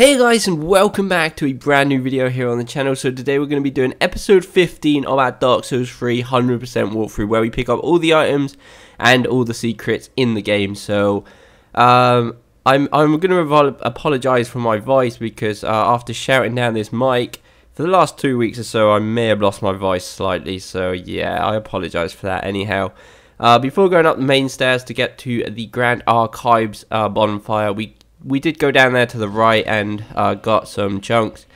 Hey guys and welcome back to a brand new video here on the channel. So today we're going to be doing episode 15 of our Dark Souls 3 100% walkthrough where we pick up all the items and all the secrets in the game. So um, I'm, I'm going to apologize for my voice because uh, after shouting down this mic for the last two weeks or so I may have lost my voice slightly. So yeah, I apologize for that anyhow. Uh, before going up the main stairs to get to the Grand Archives uh, bonfire, we we did go down there to the right and uh, got some chunks.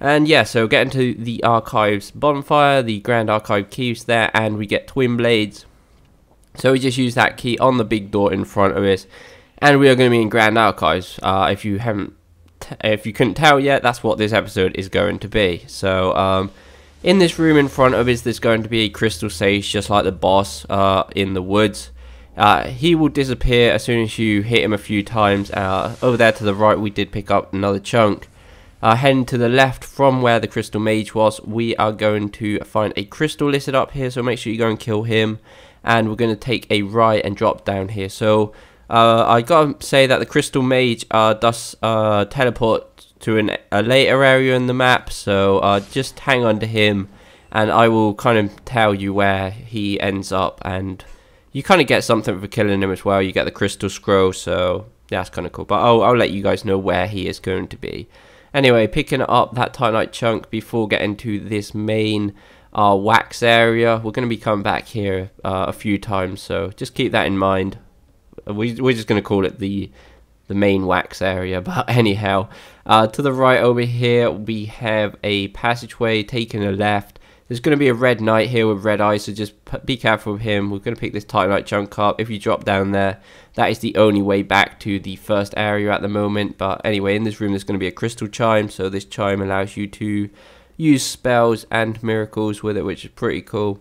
And yeah, so getting to the Archives bonfire, the Grand Archive keys there, and we get Twin Blades. So we just use that key on the big door in front of us, and we are going to be in Grand Archives. Uh, if you haven't, if you couldn't tell yet, that's what this episode is going to be. So um, in this room in front of us, there's going to be a crystal sage, just like the boss uh, in the woods. Uh, he will disappear as soon as you hit him a few times. Uh, over there to the right, we did pick up another chunk. Uh, heading to the left from where the crystal mage was, we are going to find a crystal lizard up here. So make sure you go and kill him. And we're going to take a right and drop down here. So uh, I gotta say that the crystal mage uh, does uh, teleport to an, a later area in the map, so just hang on to him and I will kind of tell you where he ends up and you kind of get something for killing him as well. You get the crystal scroll, so that's kind of cool. But I'll, I'll let you guys know where he is going to be. Anyway, picking up that Titanite chunk before getting to this main uh, wax area. We're going to be coming back here uh, a few times, so just keep that in mind. We, we're just going to call it the the main wax area. But anyhow, uh, to the right over here, we have a passageway taking a left. There's going to be a red knight here with red eyes, so just be careful of him. We're going to pick this Titanite chunk up. If you drop down there, that is the only way back to the first area at the moment. But anyway, in this room, there's going to be a crystal chime, so this chime allows you to use spells and miracles with it, which is pretty cool.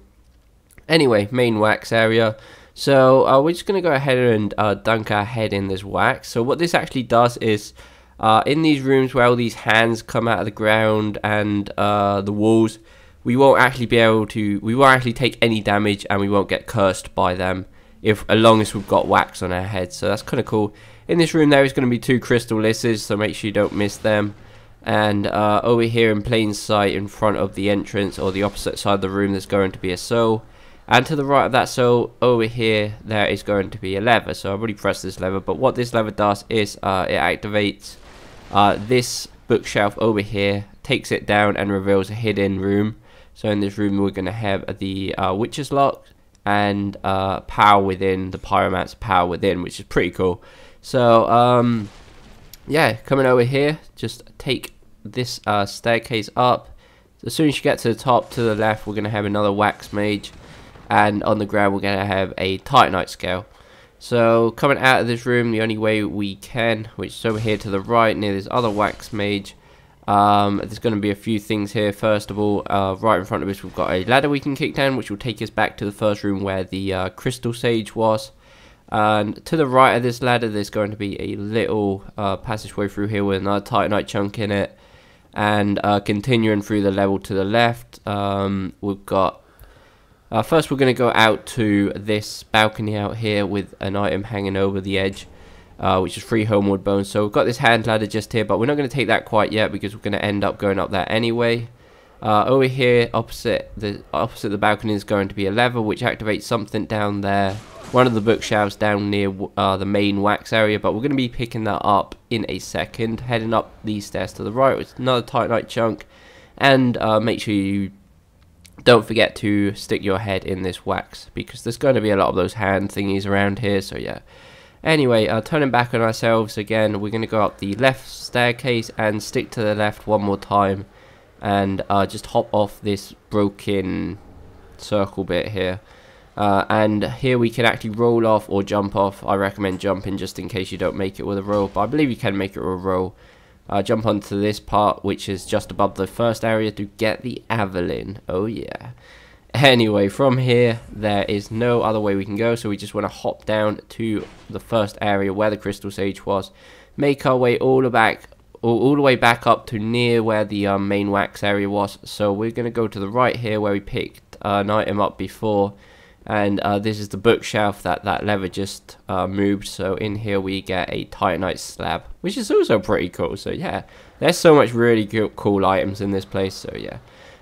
Anyway, main wax area. So uh, we're just going to go ahead and uh, dunk our head in this wax. So what this actually does is, uh, in these rooms where all these hands come out of the ground and uh, the walls, we won't actually be able to, we won't actually take any damage and we won't get cursed by them if as long as we've got wax on our head. So that's kind of cool. In this room there is going to be two crystal lizards so make sure you don't miss them. And uh, over here in plain sight in front of the entrance or the opposite side of the room there's going to be a soul. And to the right of that soul, over here, there is going to be a lever. So I've already pressed this lever. But what this lever does is uh, it activates uh, this bookshelf over here, takes it down and reveals a hidden room. So in this room, we're going to have the uh, Witch's Lock and uh, Power Within, the Pyromancer Power Within, which is pretty cool. So, um, yeah, coming over here, just take this uh, staircase up. As soon as you get to the top, to the left, we're going to have another Wax Mage and on the ground we're going to have a Titanite scale. So coming out of this room the only way we can, which is over here to the right near this other wax mage, um, there's going to be a few things here. First of all, uh, right in front of us we've got a ladder we can kick down which will take us back to the first room where the uh, crystal sage was. And to the right of this ladder there's going to be a little uh, passageway through here with another Titanite chunk in it. And uh, continuing through the level to the left, um, we've got uh, first we're going to go out to this balcony out here with an item hanging over the edge. Uh, which is free homeward bones. So we've got this hand ladder just here, but we're not going to take that quite yet because we're going to end up going up there anyway. Uh, over here, opposite the opposite the balcony is going to be a lever which activates something down there. One of the bookshelves down near uh, the main wax area, but we're going to be picking that up in a second. Heading up these stairs to the right, with another tight Titanite chunk, and uh, make sure you don't forget to stick your head in this wax because there's going to be a lot of those hand thingies around here so yeah anyway uh, turning back on ourselves again we're going to go up the left staircase and stick to the left one more time and uh, just hop off this broken circle bit here uh, and here we can actually roll off or jump off I recommend jumping just in case you don't make it with a roll but I believe you can make it with a roll uh, jump onto this part which is just above the first area to get the Avelyn. Oh yeah. Anyway, from here, there is no other way we can go, so we just want to hop down to the first area where the Crystal Sage was, make our way all the back, all, all the way back up to near where the um, main wax area was. So we're going to go to the right here where we picked uh, an item up before, and uh, this is the bookshelf that that lever just uh, moved. So in here we get a titanite slab which is also pretty cool. So yeah there's so much really cool items in this place. So yeah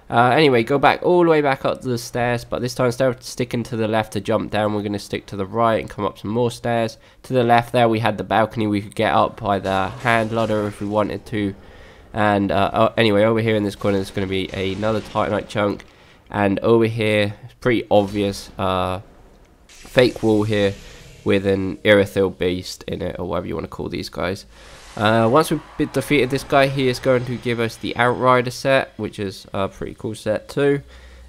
uh, anyway go back all the way back up the stairs but this time instead of sticking to the left to jump down we're going to stick to the right and come up some more stairs. To the left there we had the balcony we could get up by the hand ladder if we wanted to. And uh, oh, anyway over here in this corner there's going to be another titanite chunk. And over here pretty obvious uh, fake wall here with an Irithyll beast in it or whatever you want to call these guys uh, once we've defeated this guy he is going to give us the Outrider set which is a pretty cool set too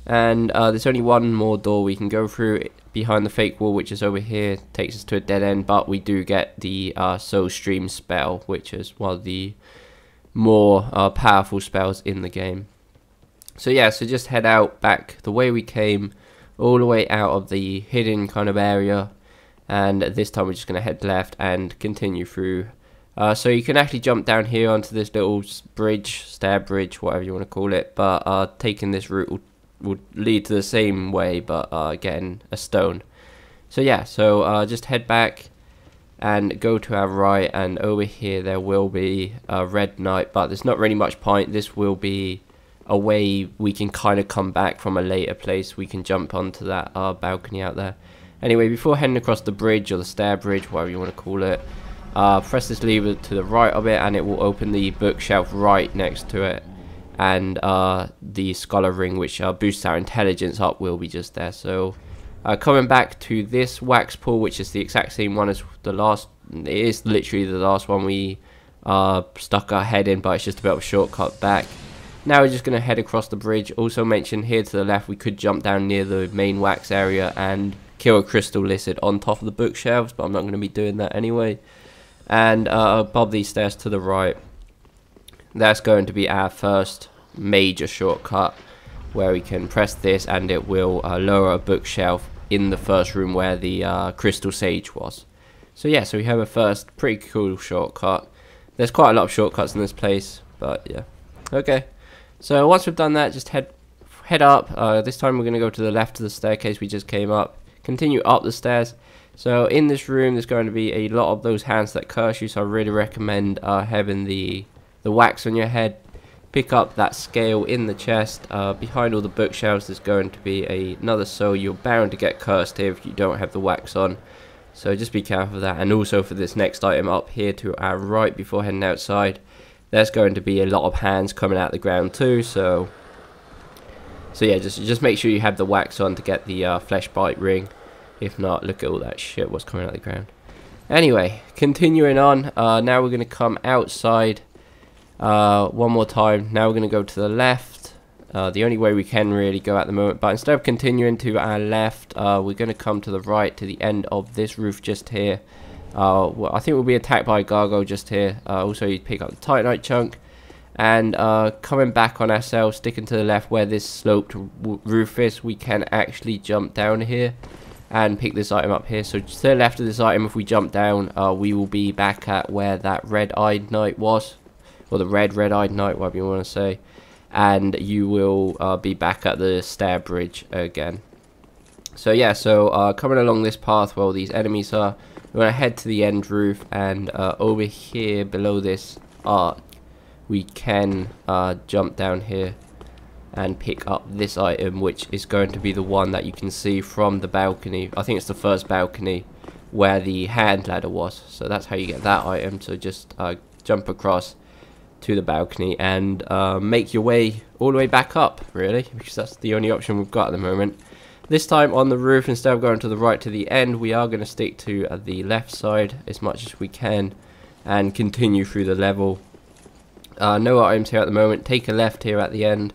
and uh, there's only one more door we can go through behind the fake wall which is over here takes us to a dead end but we do get the uh, soul stream spell which is one of the more uh, powerful spells in the game so yeah, so just head out back the way we came, all the way out of the hidden kind of area. And this time we're just going to head left and continue through. Uh, so you can actually jump down here onto this little bridge, stair bridge, whatever you want to call it. But uh, taking this route will, will lead to the same way, but uh, getting a stone. So yeah, so uh, just head back and go to our right and over here there will be a red knight but there's not really much point this will be a way we can kind of come back from a later place. We can jump onto that uh, balcony out there. Anyway, before heading across the bridge or the stair bridge, whatever you want to call it, uh, press this lever to the right of it and it will open the bookshelf right next to it. And uh, the scholar ring, which uh, boosts our intelligence up, will be just there. So uh, coming back to this wax pool, which is the exact same one as the last, it is literally the last one we uh, stuck our head in, but it's just a bit of a shortcut back. Now we're just going to head across the bridge. Also mentioned here to the left we could jump down near the main wax area and kill a crystal lizard on top of the bookshelves, but I'm not going to be doing that anyway. And uh, above these stairs to the right, that's going to be our first major shortcut where we can press this and it will uh, lower a bookshelf in the first room where the uh, crystal sage was. So yeah, so we have a first pretty cool shortcut. There's quite a lot of shortcuts in this place, but yeah. Okay. So once we've done that, just head head up. Uh, this time we're going to go to the left of the staircase we just came up. Continue up the stairs. So in this room, there's going to be a lot of those hands that curse you. So I really recommend uh, having the the wax on your head. Pick up that scale in the chest. Uh, behind all the bookshelves, there's going to be a, another soul. You're bound to get cursed here if you don't have the wax on. So just be careful of that. And also for this next item up here to our right before heading outside there's going to be a lot of hands coming out of the ground too so so yeah just just make sure you have the wax on to get the uh, flesh bite ring if not look at all that shit what's coming out of the ground. Anyway continuing on uh, now we're going to come outside uh, one more time. Now we're going to go to the left. Uh, the only way we can really go at the moment but instead of continuing to our left uh, we're going to come to the right to the end of this roof just here. Uh, well, I think we'll be attacked by a gargoyle just here. Uh, also, you pick up the Titanite chunk. And uh, coming back on ourselves, sticking to the left where this sloped roof is, we can actually jump down here and pick this item up here. So to the left of this item, if we jump down, uh, we will be back at where that red-eyed knight was. Or the red, red-eyed knight, whatever you want to say. And you will uh, be back at the stair bridge again. So yeah, so uh, coming along this path where all these enemies are, we're going to head to the end roof and uh, over here below this arc we can uh, jump down here and pick up this item which is going to be the one that you can see from the balcony. I think it's the first balcony where the hand ladder was. So that's how you get that item. So just uh, jump across to the balcony and uh, make your way all the way back up really because that's the only option we've got at the moment. This time on the roof, instead of going to the right to the end, we are going to stick to uh, the left side as much as we can and continue through the level. Uh, no items here at the moment. Take a left here at the end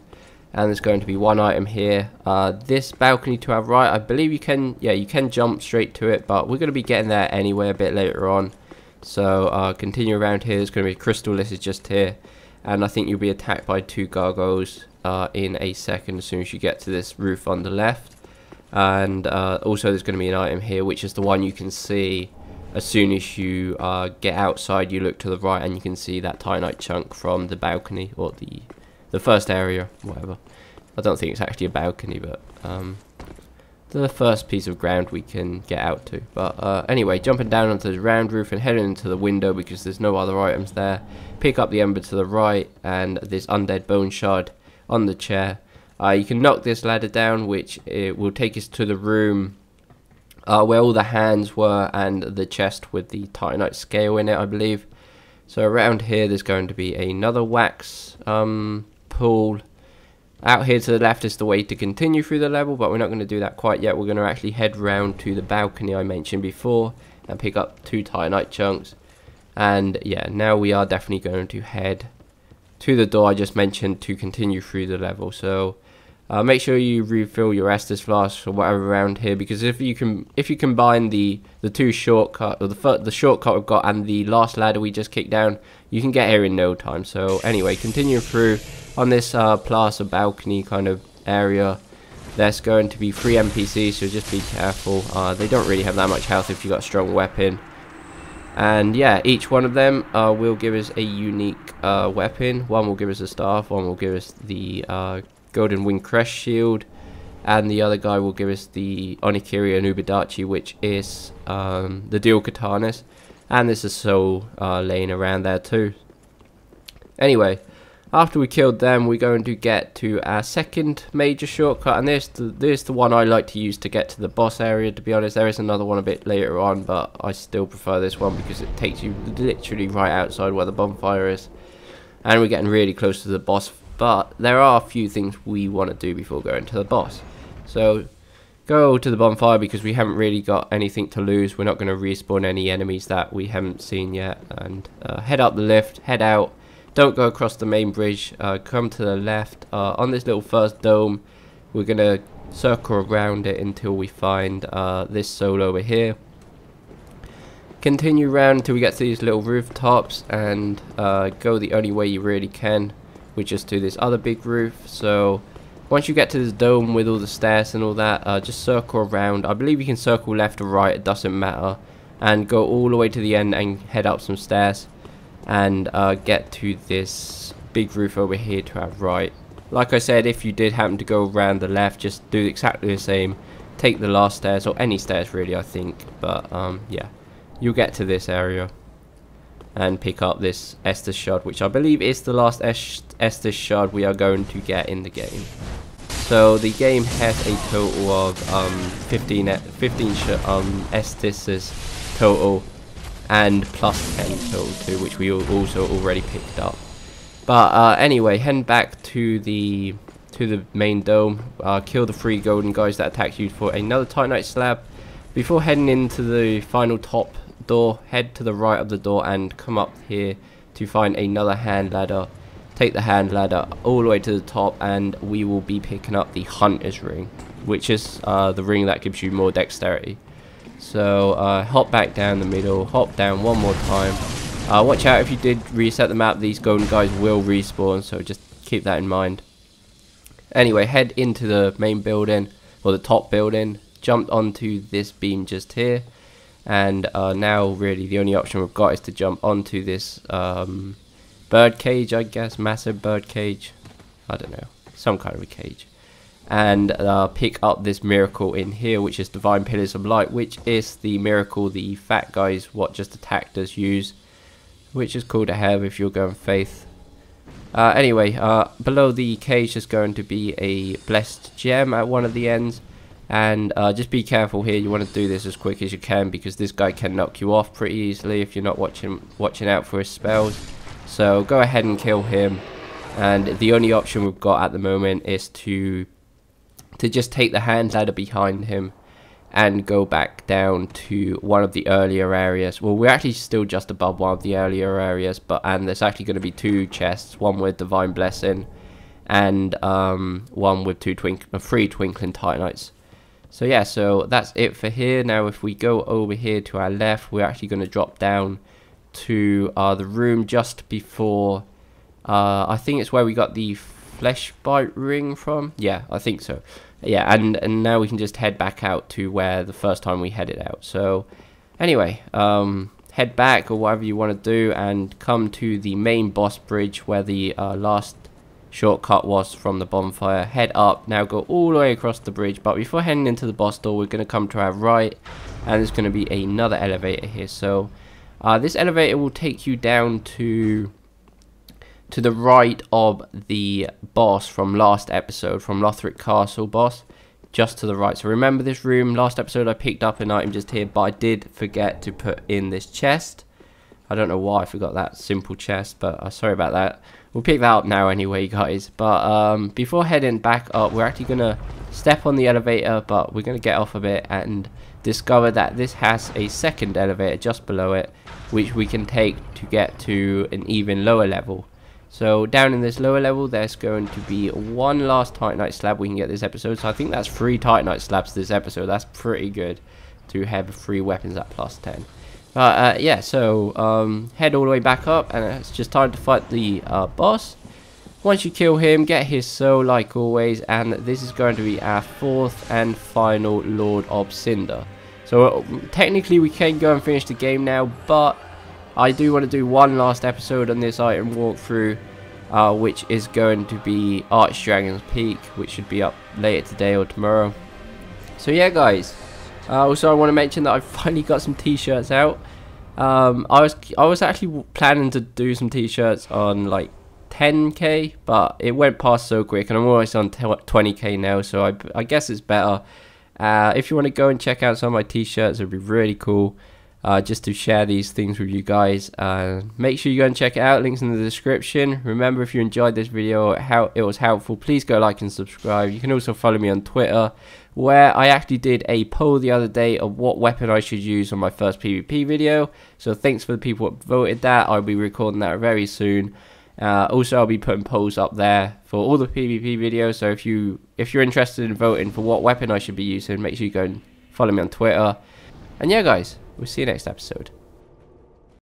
and there's going to be one item here. Uh, this balcony to our right, I believe you can, yeah, you can jump straight to it, but we're going to be getting there anyway a bit later on. So uh, continue around here. There's going to be a crystal lizard just here, and I think you'll be attacked by two gargoyles uh, in a second as soon as you get to this roof on the left and uh, also there's going to be an item here which is the one you can see as soon as you uh, get outside you look to the right and you can see that titanite chunk from the balcony or the the first area whatever I don't think it's actually a balcony but um, the first piece of ground we can get out to. But uh, anyway, jumping down onto the round roof and heading into the window because there's no other items there. Pick up the ember to the right and this undead bone shard on the chair. Uh, you can knock this ladder down, which it will take us to the room uh, where all the hands were and the chest with the titanite scale in it, I believe. So around here, there's going to be another wax um, pool out here to the left is the way to continue through the level, but we're not going to do that quite yet. We're going to actually head round to the balcony I mentioned before and pick up two titanite chunks. And yeah, now we are definitely going to head to the door I just mentioned to continue through the level. So uh, make sure you refill your Estus flask or whatever around here because if you can if you combine the the two shortcut or the the shortcut we've got and the last ladder we just kicked down, you can get here in no time. So anyway, continue through on this uh, plaza balcony kind of area. There's going to be three NPCs so just be careful. Uh, they don't really have that much health if you've got a strong weapon. And yeah each one of them uh, will give us a unique uh, weapon. One will give us a staff one will give us the uh, golden wing crest shield and the other guy will give us the Onikiri and Ubadachi which is um, the dual katanas and there's a soul uh, laying around there too anyway after we killed them, we're going to get to our second major shortcut, and this this the one I like to use to get to the boss area, to be honest. There is another one a bit later on, but I still prefer this one because it takes you literally right outside where the bonfire is. And we're getting really close to the boss, but there are a few things we want to do before going to the boss. So, go to the bonfire because we haven't really got anything to lose. We're not going to respawn any enemies that we haven't seen yet. And uh, head up the lift, head out don't go across the main bridge. Uh, come to the left. Uh, on this little first dome, we're going to circle around it until we find uh, this soul over here. Continue around until we get to these little rooftops and uh, go the only way you really can, which is to this other big roof. So once you get to this dome with all the stairs and all that, uh, just circle around. I believe you can circle left or right, it doesn't matter. And go all the way to the end and head up some stairs and uh, get to this big roof over here to our right. Like I said, if you did happen to go around the left, just do exactly the same. Take the last stairs, or any stairs really, I think. But, um, yeah. You'll get to this area. And pick up this Estus Shard, which I believe is the last Estus Shard we are going to get in the game. So the game has a total of um, 15, 15 um, Estuses total and plus 10 total too, which we also already picked up. But uh, anyway, heading back to the to the main dome, uh, kill the three golden guys that attacked you for another Titanite slab. Before heading into the final top door, head to the right of the door and come up here to find another hand ladder. Take the hand ladder all the way to the top and we will be picking up the Hunter's Ring, which is uh, the ring that gives you more dexterity. So uh, hop back down the middle, hop down one more time. Uh, watch out if you did reset the map, these golden guys will respawn, so just keep that in mind. Anyway, head into the main building, or the top building, jump onto this beam just here, and uh, now really the only option we've got is to jump onto this um, bird cage, I guess, massive bird cage, I don't know, some kind of a cage. And uh, pick up this miracle in here which is divine pillars of light which is the miracle the fat guys what just attacked us use which is cool to have if you're going faith. Uh, anyway uh, below the cage is going to be a blessed gem at one of the ends and uh, just be careful here you want to do this as quick as you can because this guy can knock you off pretty easily if you're not watching watching out for his spells so go ahead and kill him and the only option we've got at the moment is to to just take the hand ladder behind him and go back down to one of the earlier areas. Well, we're actually still just above one of the earlier areas, but and there's actually going to be two chests, one with Divine Blessing and um, one with two twink uh, three Twinkling Titanites. So yeah, so that's it for here. Now if we go over here to our left, we're actually going to drop down to uh, the room just before, uh, I think it's where we got the flesh bite ring from? Yeah, I think so. Yeah, and, and now we can just head back out to where the first time we headed out. So, anyway, um, head back or whatever you want to do and come to the main boss bridge where the uh, last shortcut was from the bonfire. Head up, now go all the way across the bridge. But before heading into the boss door, we're going to come to our right. And there's going to be another elevator here. So uh, this elevator will take you down to to the right of the boss from last episode, from Lothric Castle boss, just to the right. So remember this room, last episode I picked up an item just here, but I did forget to put in this chest. I don't know why I forgot that simple chest, but uh, sorry about that. We'll pick that up now anyway, guys. But um, before heading back up, we're actually going to step on the elevator, but we're going to get off a bit and discover that this has a second elevator just below it, which we can take to get to an even lower level. So down in this lower level, there's going to be one last Titanite slab we can get this episode. So I think that's three Titanite slabs this episode. That's pretty good to have three weapons at plus 10. But uh, yeah, so um, head all the way back up, and it's just time to fight the uh, boss. Once you kill him, get his soul like always, and this is going to be our fourth and final Lord of Cinder. So technically we can go and finish the game now, but I do want to do one last episode on this item walkthrough, uh, which is going to be Archdragon's Peak, which should be up later today or tomorrow. So yeah, guys. Uh, also, I want to mention that I finally got some t-shirts out. Um, I was I was actually planning to do some t-shirts on like 10k, but it went past so quick, and I'm almost on 20k now. So I, I guess it's better. Uh, if you want to go and check out some of my t-shirts, it'd be really cool uh, just to share these things with you guys. Uh, make sure you go and check it out. Links in the description. Remember, if you enjoyed this video, how it was helpful, please go like and subscribe. You can also follow me on Twitter, where I actually did a poll the other day of what weapon I should use on my first PvP video. So thanks for the people that voted that. I'll be recording that very soon. Uh, also, I'll be putting polls up there for all the PvP videos. So if you if you're interested in voting for what weapon I should be using, make sure you go and follow me on Twitter. And yeah, guys, We'll see you next episode.